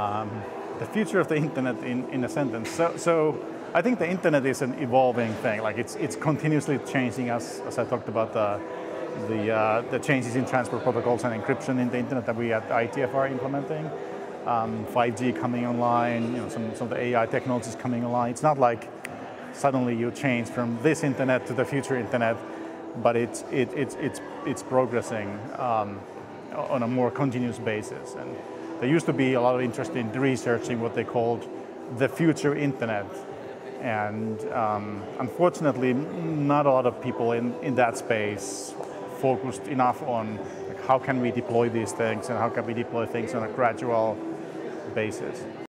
Um, the future of the internet in, in a sentence. So, so I think the internet is an evolving thing. Like it's, it's continuously changing as, as I talked about the, the, uh, the changes in transport protocols and encryption in the internet that we at IETF are implementing. Um, 5G coming online, you know, some, some of the AI technologies coming online. It's not like suddenly you change from this internet to the future internet, but it's, it, it's, it's, it's progressing um, on a more continuous basis. And there used to be a lot of interest in researching what they called the future internet. And um, unfortunately, not a lot of people in, in that space focused enough on like, how can we deploy these things and how can we deploy things on a gradual basis.